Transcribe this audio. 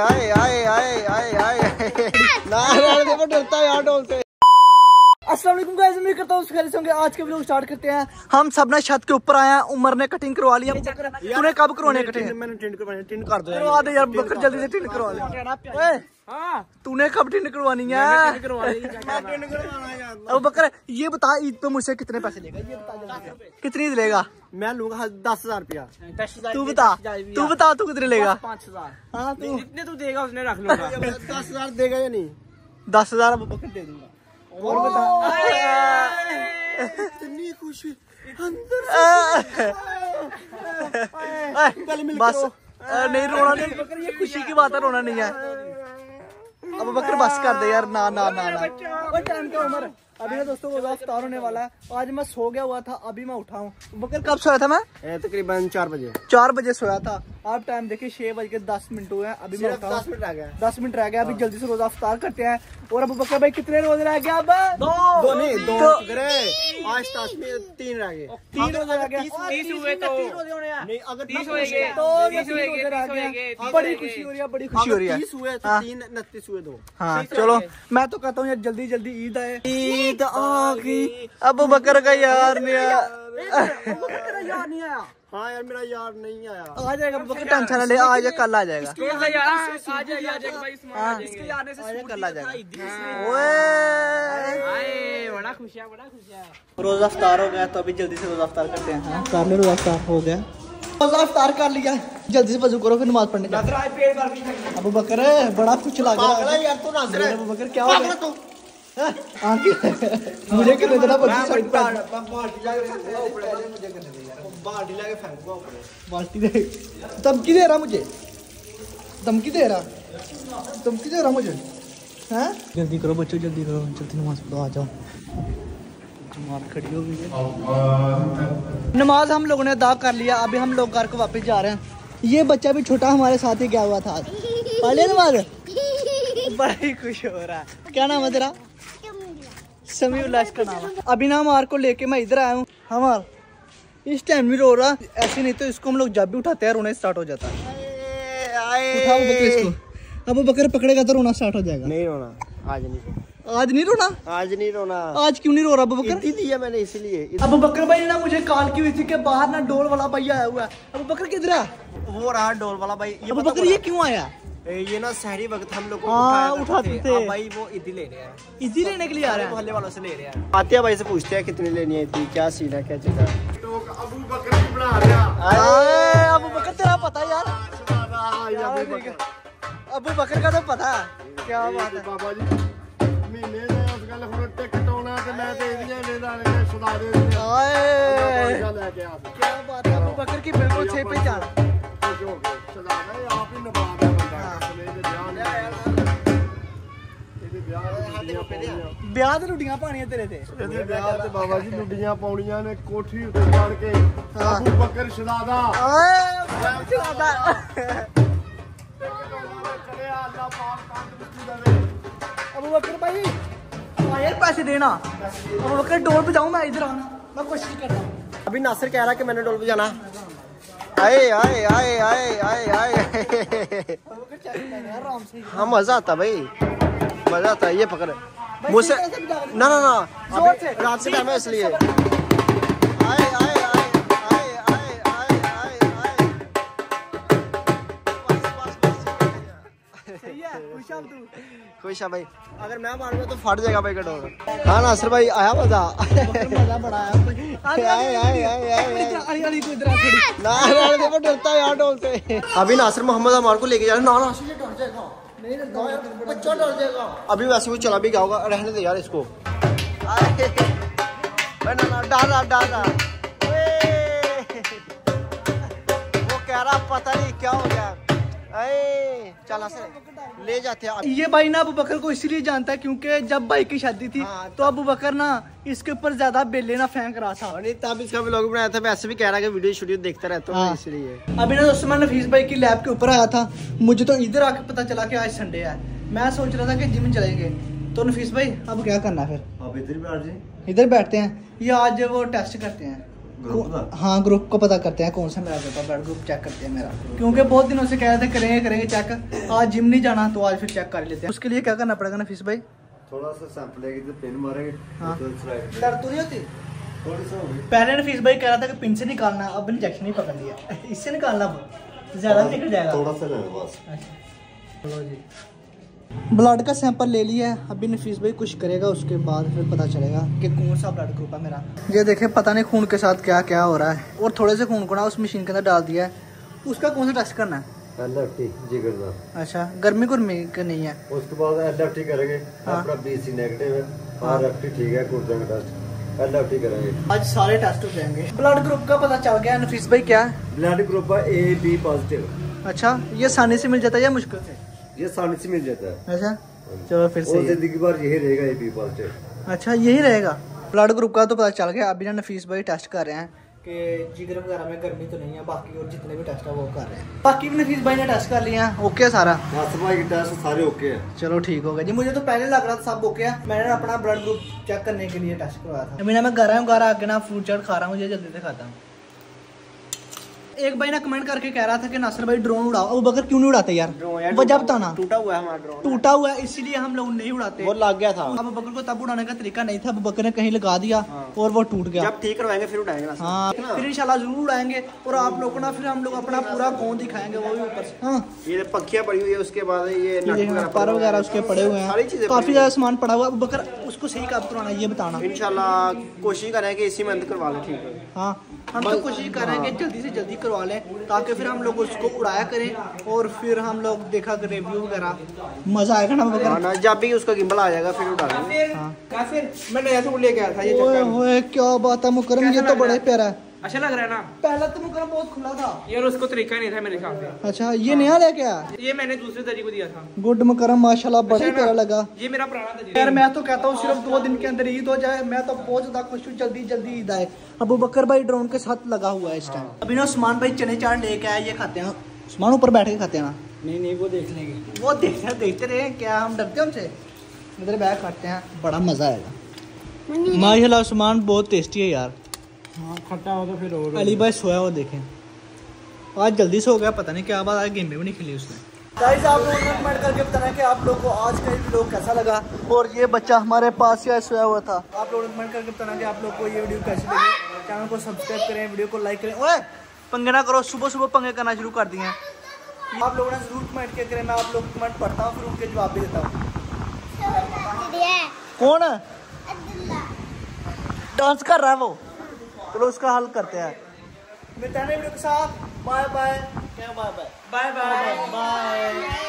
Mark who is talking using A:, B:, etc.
A: आए आए आए आए आए। ना डरता है यार डोल से।
B: असलम वालेकुम गाइस उम्मीद करता हूँ होंगे। आज के ब्लॉग स्टार्ट करते हैं। हम सबने छत के ऊपर आए हैं उमर ने कटिंग करवा लिया तूने कब करवाने कटिंग
A: मैंने टिंड करवानी टिंड कर दो
B: करवा दे यार बकर जल्दी से टिंड करवा ले। ओए। तूने कब टिंड करवानी है? अब बकर ये बता ईद पे मुझसे कितने पैसे लेगा? ये बता। कितनी ईद लेगा?
A: मैं लूँगा दस हज़ार रुपया।
B: तू बता तू बता तू कितने लेगा?
C: पाँच हज़ार।
B: हाँ तू।
C: जितने तू देगा उसने रख लूँगा।
A: दस हज़ार देगा या नहीं?
B: दस हज़ार अब बकर दे दूँगा। और बता।
A: इतनी खुशी।
B: बस। नहीं रोना नहीं। बकर ये खुशी की बात है रोना नहीं है। अब बकर बस कर दे यार ना ना ना ना। अभी ना दोस्तों वो अफ्तार होने वाला है। आज मैं सो गया हुआ था अभी मैं उठा हूँ। बकर कब सोया था मैं?
A: तकरीबन चार बजे।
B: चार बजे सोया था। आप टाइम देखिए छह बज के दस मिनट हुए हैं। अभी मैं
A: दस मिनट रह गया।
B: दस मिनट रह गया। अभी जल्दी से रोजा अफ्तार करते हैं। और अब बकर भाई कितने रोज़े रह गया अब?
A: दो। दो नहीं दो। किधरे आज में तीन रह गए।
B: तीन रोज़े रह गए
C: तीस हुए तो
A: अगर
C: तीस
B: तो
C: तीस
B: तीन
C: होएँगे
B: रोज़े रह गए
C: होएँगे
B: हैं।
C: तीस
B: बड़ी खुशी हो रही है बड़ी खुशी हो रही है।
A: तीस हुए तो
B: हाँ।
A: तीन उनतीस हुए दो
B: हाँ चलो। मैं तो कहता हूँ यार जल्दी जल्दी ईद आए। ईद आ गई। अब बकर का यार नहीं आया।
A: हाँ यार मेरा यार नहीं आया।
B: आ जाएगा बकर टेंशन ना ले कल आ जाएगा।
C: कौन आ जाएगा आ जाएगा भाई इसमें आ
B: हाँ कल आ जाएगा।
C: हाँ।
B: ओए।
C: आए बड़ा खुश है बड़ा खुश है।
B: रोजा अफ्तार हो गया तो अभी जल्दी से रोजा अफ्तार करते हैं। कर ले रोजा अफ्तार हो गया। रोजा अफ्तार कर लिया। जल्दी से वज़ू करो फिर नमाज़ पढ़ने अबू बकर बड़ा कुछ लग रहा है।
A: यार तू नाजर
B: अबू बकर क्या हो गया?
A: तू।
B: मुझे कितने देना
A: बाल्टी लाके फेंकूँगा ऊपर मुझे करने दे यार बाल्टी लाके फेंकूँगा ऊपर
B: बाल्टी दे। धमकी दे रहा मुझे। धमकी दे रहा। धमकी दे रहा मुझे। हैं? जल्दी करो बच्चों जल्दी करो। जल्दी नमाज़ पढ़ो आ जाओ। खड़ी हो गई है। नमाज़ हम लोगों ने अदा कर लिया अभी हम लोग घर को वापस जा रहे हैं। ये बच्चा भी छोटा हमारे साथ ही गया हुआ था आज। पढ़ लिया नमाज़। बड़ा ही खुश हो रहा है। क्या नाम है तेरा? समी उल्लास का नाम अभी ना हमार को लेके मैं इधर आया हूँ। हमार इस टाइम भी रो रहा। ऐसे नहीं तो इसको हम लोग जब भी उठाते हैं रोना स्टार्ट हो जाता है। उठाओ बकर इसको। अब बकर पकड़ेगा तो रोना स्टार्ट हो जाएगा।
A: नहीं रोना। आज नहीं
B: आज नहीं रोना?
A: आज नहीं रोना।
B: आज क्यों नहीं रो रहा अबू बकर?
A: इतनी दी है मैंने इसलिए।
B: अबू बकर भाई ना मुझे कॉल की हुई थी कि बाहर ना डोल वाला भैया आया हुआ है। अबू बकर किधर है?
A: वो रहा डोल वाला भाई ये
B: अबू बकर ये क्यों आया?
A: ये ना शहरी वक्त हम लोग
B: हाँ उठाते थे
A: भाई वो इदी ले रहे हैं।
B: इदी लेने के लिए आ रहे हैं?
A: मोहल्ले वालों से ले रहे हैं। आते हैं भाई से पूछते हैं कितनी लेनी है इतनी क्या सीन है क्या चीज़ है?
B: लोग अबू बकर भी बना रहे रहा अबू बकर तेरा पता यार। अबू बकर। का तो पता क्या बात तो
D: है? बाबा जी महीने ने उस हुन टिकट आना ते तो मैं ते इदियाँ ले दा के
B: सुना
D: दे हाय तो
B: क्या बात है? अबू बकर की बिल्कुल छे पे
D: 4 चला मैं आप ही नवाब ਵਿਆਹ ਦੇ ਲੁੱਡੀਆਂ ਪਾਉਣੀਆਂ
B: ਵਿਆਹ ਤੇ ਲੁੱਡੀਆਂ ਪਾਣੀਆਂ ਤੇਰੇ ਤੇ
D: ਇਹਦੇ ਵਿਆਹ ਤੇ ਬਾਬਾ ਜੀ ਲੁੱਡੀਆਂ ਪਾਉਣੀਆਂ ਨੇ ਕੋਠੀ ਉੱਤੇ ਚੜ ਕੇ ਅਬੂ ਬਕਰ ਸ਼ਦਾਦਾ
B: ਆਏ ਚਲਾਦਾ
D: ਕਰਿਆ ਅੱਲਾਹ ਪਾਕ ਤੰਦਰੁਸਤੀ ਦੇਵੇ
B: अबू बकर भाई हाँ यार पैसे देना अबू बकर डोर पे जाऊं मैं इधर आना मैं कोशिश करता हूँ
A: अभी नासिर कह रहा कि मैंने डोल बजाना आए आए आए आए आए आए
B: अबू बकर चल मैं आराम से
A: हाँ मजा आता भाई मज़ा आता है ये पकड़े मुझसे ना ना ना
B: से
A: टाइम है इसलिए
B: खुश है
A: भाई अगर मैं मारूँगा तो फट जाएगा भाई कटोर हाँ नासिर भाई आया मज़ा
B: मज़ा बड़ा आया
A: डरता यार डोल अभी नासिर मोहम्मद अमार को लेके जा रहे ना नासिर डर जाएगा बच्चा डर जाएगा। अभी वैसे वो चला भी गया होगा रहने दे यार इसको। डाला डर वो कह रहा पता नहीं क्या हो गया। चल नासिर ले जाते हैं
B: ये भाई ना अबू बकर को इसलिए जानता है क्योंकि जब भाई की शादी थी
A: हाँ,
B: तो अबू बकर ना इसके ऊपर ज़्यादा बेले ना फेंक रहा था।
A: और तब इसका व्लॉग बनाया था वैसे भी कह रहा है वीडियो शूडियो देखता रहता हूँ
B: हाँ।
A: इसलिए।
B: अभी ना दोस्तों मैं नफीस भाई की लैब के ऊपर आया था। मुझे तो इधर आके पता चला कि आज संडे है। मैं सोच रहा था कि जिम चलेंगे तो नफीस भाई अब क्या करना फिर?
D: आप इधर बैठ जाए
B: इधर बैठते हैं। ये आज वो टेस्ट करते हैं। हाँ ग्रुप को पता करते हैं कौन सा मेरा ग्रुप है ब्लड ग्रुप चेक करते हैं मेरा। क्योंकि बहुत दिनों से कह रहे थे करेंगे करेंगे चेक आज जिम नहीं जाना तो आज फिर चेक कर लेते हैं। उसके लिए क्या करना पड़ेगा ना फ़ीस भाई?
D: थोड़ा सा सैंपल लेके तो पिन मारेंगे।
B: हाँ।
D: तो
B: दर्द तो नहीं होती?
D: थोड़ी सा
B: पहले ने फ़ीस भाई कह रहा था कि पिन से निकालना अब इंजेक्शन ही पकड़ लिया। इससे निकालना ज़्यादा निकल जाएगा।
D: थोड़ा सा बस।
B: चलो जी। ब्लड का सैंपल ले लिया है। अभी नफीस भाई कुछ करेगा उसके बाद फिर पता चलेगा कि कौन सा ब्लड ग्रुप है मेरा। ये देखे पता नहीं खून के साथ क्या क्या हो रहा है। और थोड़े से खून को ना उस मशीन के अंदर डाल दिया है। उसका कौन सा टेस्ट करना है? अच्छा गर्मी गुर्मी का नहीं है।
D: उसके बाद एलएफटी करेंगे। अपना बीसी नेगेटिव है। आरएफटी ठीक है गुर्दे का टेस्ट एलएफटी करेंगे।
B: आज सारे टेस्ट हो जाएँगे। ब्लड ग्रुप का पता चल गया नफीस भाई क्या है?
D: Blood group A B positive
B: अच्छा ये आसानी से मिल जाता है या मुश्किल से?
D: ये आसानी से मिल जाता है।
B: अच्छा? चलो फिर है।
D: ज़िंदगी भर यही रहेगा ए बी पॉजिटिव
B: अच्छा यही रहेगा। ब्लड ग्रुप का तो पता चल गया अभी ना नफीस भाई टेस्ट कर रहे हैं कि जिगर वगैरह में गर्मी तो नहीं है बाकी और जितने भी टेस्ट है वो कर रहे हैं। बाकी भी नफीस भाई ने टेस्ट कर लिया है ओके है सारा?
D: भाई के टेस्ट सारे ओके हैं।
B: चलो ठीक हो गया जी मुझे तो पहले लग रहा था सब ओके है। मैंने अपना ब्लड ग्रुप चेक करने के लिए टेस्ट करवाया था। अभी ना मैं घर आया हूँ घर आके ना फ्रूट चाट खा रहा हूँ मुझे जल्दी से खाता हूँ एक भाई ना कमेंट करके कह रहा था कि नासर भाई ड्रोन उड़ाओ। अब बकर क्यों नहीं उड़ाते यार? वजह बताना
A: टूटा हुआ है हमारा ड्रोन
B: टूटा हुआ है इसीलिए हम लोग नहीं उड़ाते।
A: वो लग गया था।
B: अब बकर को तब उड़ाने का तरीका नहीं था। अब बकर ने कहीं लगा दिया
A: हाँ।
B: और वो टूट गया।
A: जब ठीक करवाएँगे फिर उठाएँगे ना
B: हाँ फिर इंशाल्लाह ज़रूर उड़ाएँगे और आप लोग को ना फिर हम लोग अपना पूरा गाँव दिखाएँगे वो भी ऊपर से। हाँ।
A: ये पंखियाँ पड़ी हुई है उसके बाद ये
B: ये
A: नट वगैरह
B: पर वगैरह। उसके पड़े हुए हैं। काफ़ी ज़्यादा सामान पड़ा हुआ बकर उसको सही कब करवाना ये बताना।
A: इंशाल्लाह कोशिश करें कि इसी मंथ करवा लें ठीक है।
B: हाँ। हम तो कोशिश कर रहे हैं। कि जल्दी से जल्दी करवा लें ताकि फिर हम लोग उसको उड़ाया करें और फिर हम लोग देखा करें व्यू वगैरह। मज़ा आएगा ना
A: वगैरह? जब भी उसका गिम्बल आ जाएगा फिर उड़ा लेंगे
B: हाँ
C: मैं नया सूट लेके आया था ये
B: ओए ओए क्या बात है मुकरम ये तो बड़ा ही? प्यारा है।
C: अच्छा लग रहा है ना?
B: पहला तो मुकरम बहुत खुला था।
C: यार उसको तरीका नहीं था मेरे ख्याल से।
B: अच्छा ये नया लेके आया
C: ये मैंने दूसरे दर्जी को दिया था।
B: गुड मुकरम माशाल्लाह बड़ा ही
C: अच्छा
B: प्यारा लगा।
C: ये मेरा पुराना दर्जी
B: यार मैं तो कहता हूँ सिर्फ़ दो दिन के अंदर ईद हो जाए मैं तो बहुत ज़्यादा खुश हूँ जल्दी जल्दी ईद आए। अबू बकर भाई ड्रोन के साथ लगा हुआ है इस टाइम अभी ना उस्मान भाई चने चाट लेके आए ये खाते हैं उस्मान ऊपर बैठ के खाते हैं ना।
C: नहीं नहीं वो देख लेंगे।
B: वो देखते देखते रहे क्या हम डरते हैं उनसे। इधर बैठ खाते हैं बड़ा मज़ा आएगा। माशाल्लाह उस्मान बहुत टेस्टी है यार।
C: हाँ खट्टा हो तो फिर और
B: अली भाई सोया वो देखें। आज जल्दी से हो गया पता नहीं क्या बात आज गेम में भी नहीं खेली उसने। गाइस आप लोगों ने कमेंट करके बताना कि आप लोग को आज का ये वीडियो कैसा लगा और ये बच्चा हमारे पास ही सोया हुआ था। आप लोगों ने कमेंट करके बताना कि आप लोग को ये वीडियो कैसी लगी। चैनल को सब्सक्राइब करें वीडियो को लाइक करें। ओए पंगे ना करो सुबह सुबह पंगे करना शुरू कर दिए हैं। आप लोगों ने ज़रूर कमेंट किया करें मैं आप लोग कमेंट पढ़ता हूँ फिर उनके जवाब भी देता हूँ। कौन डांस कर रहा है वो। चलो उसका हल करते हैं। मिलते हैं वीडियो के साथ bye bye bye bye bye bye bye